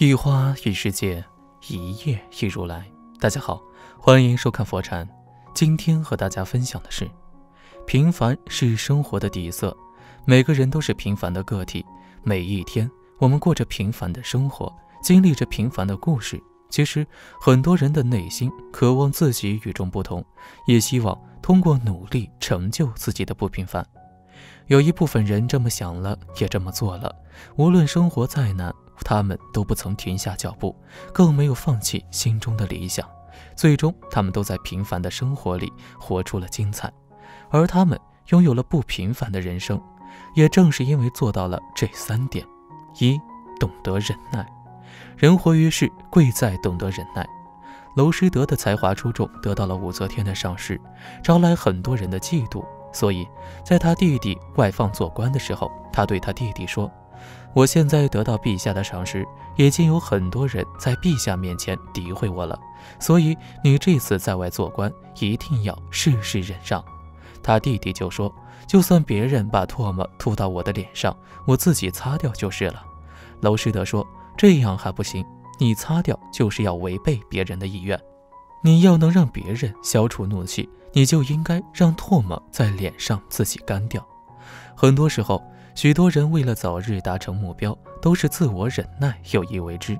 一花一世界，一叶一如来。大家好，欢迎收看佛禅。今天和大家分享的是：平凡是生活的底色，每个人都是平凡的个体。每一天，我们过着平凡的生活，经历着平凡的故事。其实，很多人的内心渴望自己与众不同，也希望通过努力成就自己的不平凡。有一部分人这么想了，也这么做了。无论生活再难。他们都不曾停下脚步，更没有放弃心中的理想。最终，他们都在平凡的生活里活出了精彩，而他们拥有了不平凡的人生。也正是因为做到了这三点：一、懂得忍耐。人活于世，贵在懂得忍耐。娄师德的才华出众，得到了武则天的赏识，招来很多人的嫉妒。所以，在他弟弟外放做官的时候，他对他弟弟说。我现在得到陛下的赏识，已经有很多人在陛下面前诋毁我了，所以你这次在外做官，一定要事事忍让。他弟弟就说：“就算别人把唾沫吐到我的脸上，我自己擦掉就是了。”娄师德说：“这样还不行，你擦掉就是要违背别人的意愿。你要能让别人消除怒气，你就应该让唾沫在脸上自己干掉。很多时候。”许多人为了早日达成目标，都是自我忍耐，有意为之。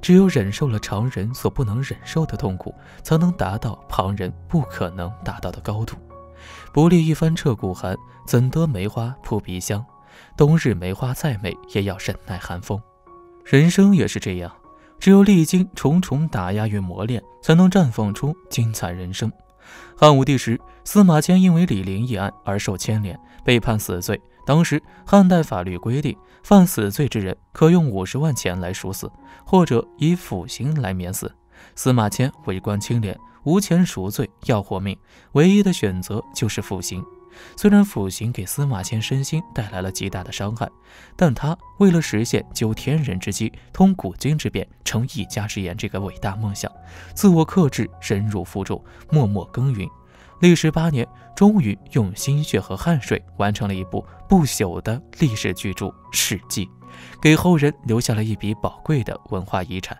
只有忍受了常人所不能忍受的痛苦，才能达到旁人不可能达到的高度。不历一番彻骨寒，怎得梅花扑鼻香？冬日梅花再美，也要忍耐寒风。人生也是这样，只有历经重重打压与磨练，才能绽放出精彩人生。汉武帝时，司马迁因为李陵一案而受牵连，被判死罪。当时汉代法律规定，犯死罪之人可用五十万钱来赎死，或者以腐刑来免死。司马迁为官清廉，无钱赎罪，要活命，唯一的选择就是腐刑。虽然腐刑给司马迁身心带来了极大的伤害，但他为了实现究天人之机、通古今之变、成一家之言这个伟大梦想，自我克制，忍辱负重，默默耕耘。历时八年，终于用心血和汗水完成了一部不朽的历史巨著《史记》，给后人留下了一笔宝贵的文化遗产。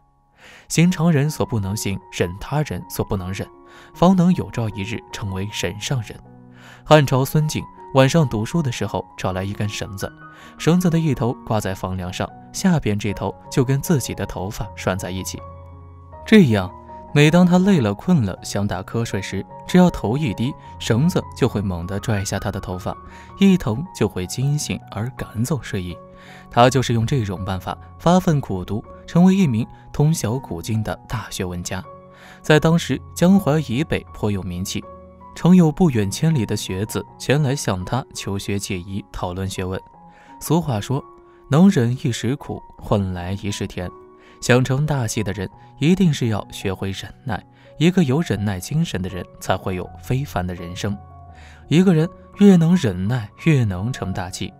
行常人所不能行，忍他人所不能忍，方能有朝一日成为人上人。汉朝孙景晚上读书的时候，找来一根绳子，绳子的一头挂在房梁上，下边这头就跟自己的头发拴在一起，这样。每当他累了、困了，想打瞌睡时，只要头一低，绳子就会猛地拽下他的头发，一疼就会惊醒而赶走睡意。他就是用这种办法发奋苦读，成为一名通晓古今的大学问家，在当时江淮以北颇有名气，常有不远千里的学子前来向他求学解疑、讨论学问。俗话说：“能忍一时苦，换来一世甜。”想成大器的人，一定是要学会忍耐。一个有忍耐精神的人，才会有非凡的人生。一个人越能忍耐，越能成大器。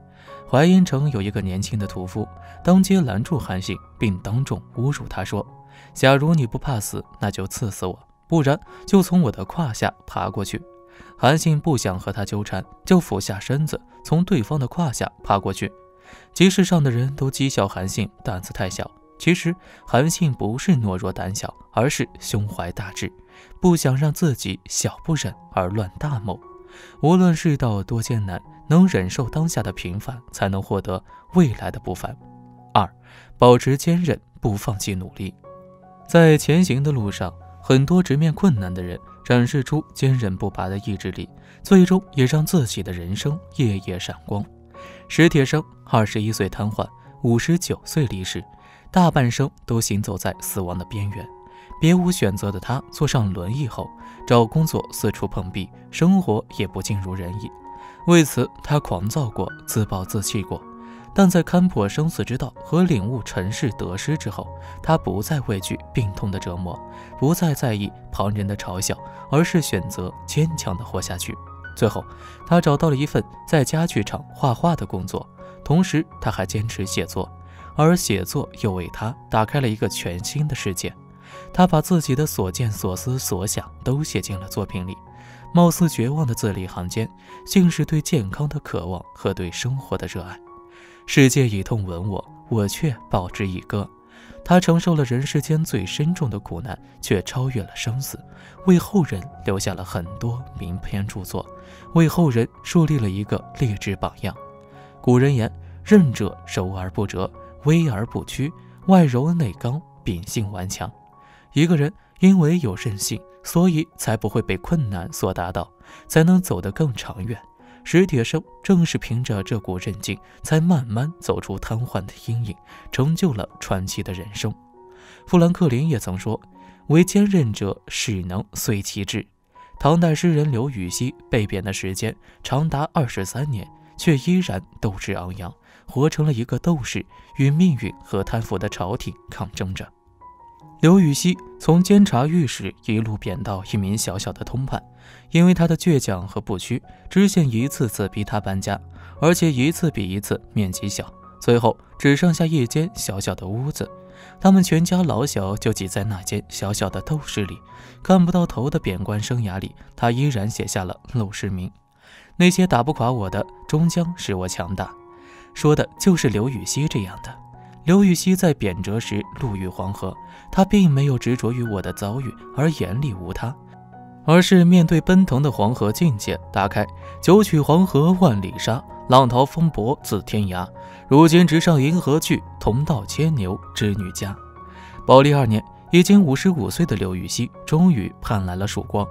淮阴城有一个年轻的屠夫，当街拦住韩信，并当众侮辱他说：“假如你不怕死，那就刺死我；不然，就从我的胯下爬过去。”韩信不想和他纠缠，就俯下身子，从对方的胯下爬过去。集市上的人都讥笑韩信胆子太小。其实韩信不是懦弱胆小，而是胸怀大志，不想让自己小不忍而乱大谋。无论世道多艰难，能忍受当下的平凡，才能获得未来的不凡。二，保持坚韧，不放弃努力。在前行的路上，很多直面困难的人展示出坚韧不拔的意志力，最终也让自己的人生夜夜闪光。史铁生二十一岁瘫痪，五十九岁离世。大半生都行走在死亡的边缘，别无选择的他坐上轮椅后，找工作四处碰壁，生活也不尽如人意。为此，他狂躁过，自暴自弃过。但在看破生死之道和领悟尘世得失之后，他不再畏惧病痛的折磨，不再在意旁人的嘲笑，而是选择坚强地活下去。最后，他找到了一份在家具厂画画的工作，同时他还坚持写作。而写作又为他打开了一个全新的世界，他把自己的所见所思所想都写进了作品里。貌似绝望的字里行间，竟是对健康的渴望和对生活的热爱。世界以痛吻我，我却报之以歌。他承受了人世间最深重的苦难，却超越了生死，为后人留下了很多名篇著作，为后人树立了一个励志榜样。古人言：“任者柔而不折，威而不屈，外柔内刚，秉性顽强。”一个人因为有韧性，所以才不会被困难所打倒，才能走得更长远。史铁生正是凭着这股韧劲，才慢慢走出瘫痪的阴影，成就了传奇的人生。富兰克林也曾说：“为坚韧者，使能遂其志。”唐代诗人刘禹锡被贬的时间长达二十三年，却依然斗志昂扬，活成了一个斗士，与命运和贪腐的朝廷抗争着。刘禹锡从监察御史一路贬到一名小小的通判，因为他的倔强和不屈，知县一次次逼他搬家，而且一次比一次面积小，最后只剩下一间小小的屋子。他们全家老小就挤在那间小小的斗室里，看不到头的贬官生涯里，他依然写下了陋室铭：“那些打不垮我的，终将使我强大。”说的就是刘禹锡这样的。刘禹锡在贬谪时路遇黄河，他并没有执着于我的遭遇而眼里无他，而是面对奔腾的黄河境界，打开“九曲黄河万里沙，浪淘风簸自天涯。如今直上银河去，同到牵牛织女家。”宝历二年，已经五十五岁的刘禹锡终于盼来了曙光，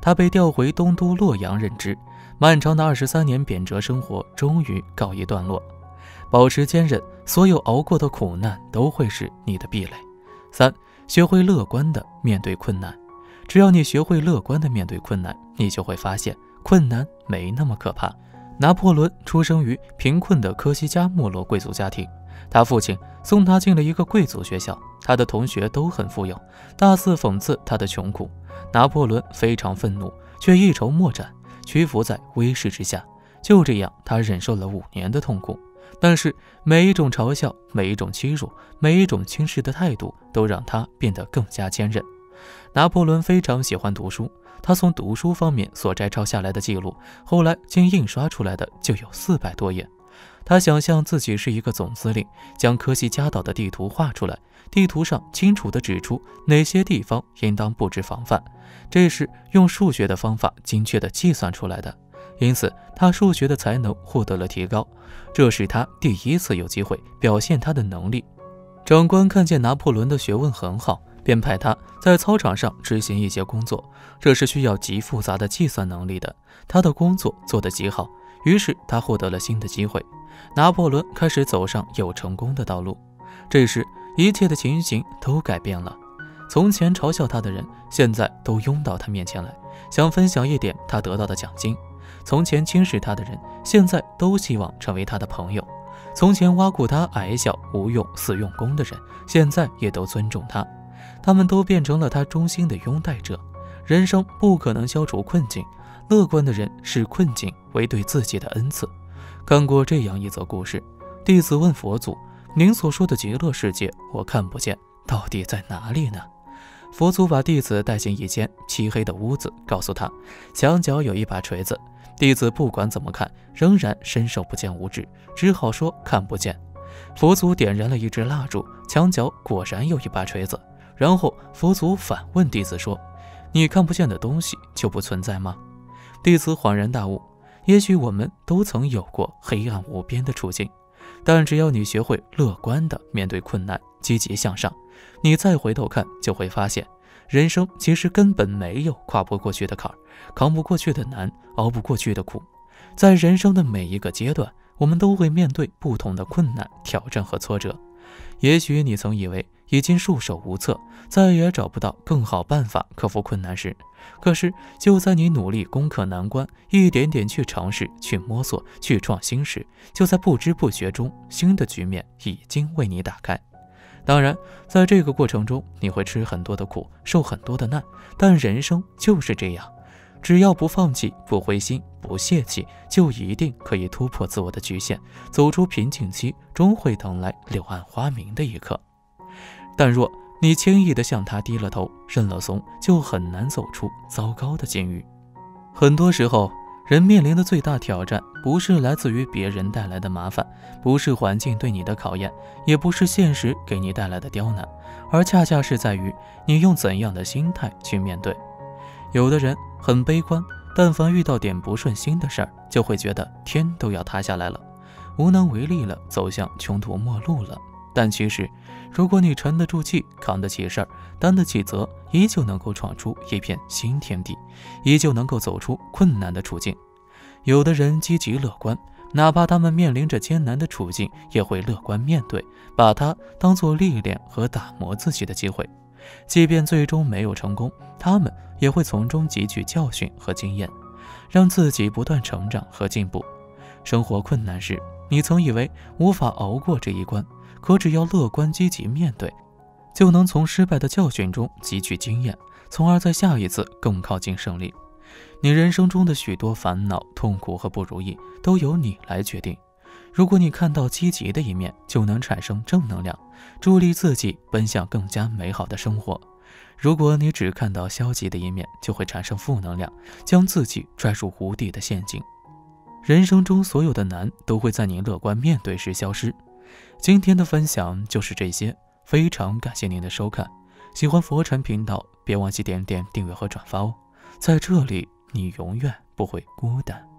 他被调回东都洛阳任职，漫长的二十三年贬谪生活终于告一段落。保持坚韧，所有熬过的苦难都会是你的壁垒。三，学会乐观的面对困难。只要你学会乐观的面对困难，你就会发现困难没那么可怕。拿破仑出生于贫困的科西嘉没落贵族家庭，他父亲送他进了一个贵族学校，他的同学都很富有，大肆讽刺他的穷苦。拿破仑非常愤怒，却一筹莫展，屈服在威势之下。就这样，他忍受了五年的痛苦。但是每一种嘲笑，每一种欺辱，每一种轻视的态度，都让他变得更加坚韧。拿破仑非常喜欢读书，他从读书方面所摘抄下来的记录，后来经印刷出来的就有四百多页。他想象自己是一个总司令，将科西嘉岛的地图画出来，地图上清楚地指出哪些地方应当布置防范，这是用数学的方法精确地计算出来的。因此，他数学的才能获得了提高，这是他第一次有机会表现他的能力。长官看见拿破仑的学问很好，便派他在操场上执行一些工作，这是需要极复杂的计算能力的。他的工作做得极好，于是他获得了新的机会。拿破仑开始走上有成功的道路。这时，一切的情形都改变了。从前嘲笑他的人，现在都拥到他面前来，想分享一点他得到的奖金。从前轻视他的人，现在都希望成为他的朋友；从前挖苦他矮小无用、死用功的人，现在也都尊重他。他们都变成了他忠心的拥戴者。人生不可能消除困境，乐观的人视困境为对自己的恩赐。看过这样一则故事：弟子问佛祖：“您所说的极乐世界，我看不见，到底在哪里呢？”佛祖把弟子带进一间漆黑的屋子，告诉他：“墙角有一把锤子。”弟子不管怎么看，仍然伸手不见五指，只好说看不见。佛祖点燃了一支蜡烛，墙角果然有一把锤子。然后佛祖反问弟子说：“你看不见的东西就不存在吗？”弟子恍然大悟：也许我们都曾有过黑暗无边的处境，但只要你学会乐观地面对困难，积极向上，你再回头看，就会发现。人生其实根本没有跨不过去的坎儿，扛不过去的难，熬不过去的苦。在人生的每一个阶段，我们都会面对不同的困难、挑战和挫折。也许你曾以为已经束手无策，再也找不到更好办法克服困难时，可是就在你努力攻克难关，一点点去尝试、去摸索、去创新时，就在不知不觉中，新的局面已经为你打开。当然，在这个过程中，你会吃很多的苦，受很多的难，但人生就是这样，只要不放弃、不灰心、不泄气，就一定可以突破自我的局限，走出瓶颈期，终会等来柳暗花明的一刻。但若你轻易地向他低了头，认了怂，就很难走出糟糕的境遇。很多时候，人面临的最大挑战，不是来自于别人带来的麻烦，不是环境对你的考验，也不是现实给你带来的刁难，而恰恰是在于你用怎样的心态去面对。有的人很悲观，但凡遇到点不顺心的事儿，就会觉得天都要塌下来了，无能为力了，走向穷途末路了。但其实，如果你沉得住气，扛得起事儿，担得起责，依旧能够闯出一片新天地，依旧能够走出困难的处境。有的人积极乐观，哪怕他们面临着艰难的处境，也会乐观面对，把它当做历练和打磨自己的机会。即便最终没有成功，他们也会从中汲取教训和经验，让自己不断成长和进步。生活困难时，你曾以为无法熬过这一关。可只要乐观积极面对，就能从失败的教训中汲取经验，从而在下一次更靠近胜利。你人生中的许多烦恼、痛苦和不如意，都由你来决定。如果你看到积极的一面，就能产生正能量，助力自己奔向更加美好的生活；如果你只看到消极的一面，就会产生负能量，将自己拽入无底的陷阱。人生中所有的难，都会在你乐观面对时消失。今天的分享就是这些，非常感谢您的收看。喜欢佛禅频道，别忘记点点订阅和转发哦。在这里，你永远不会孤单。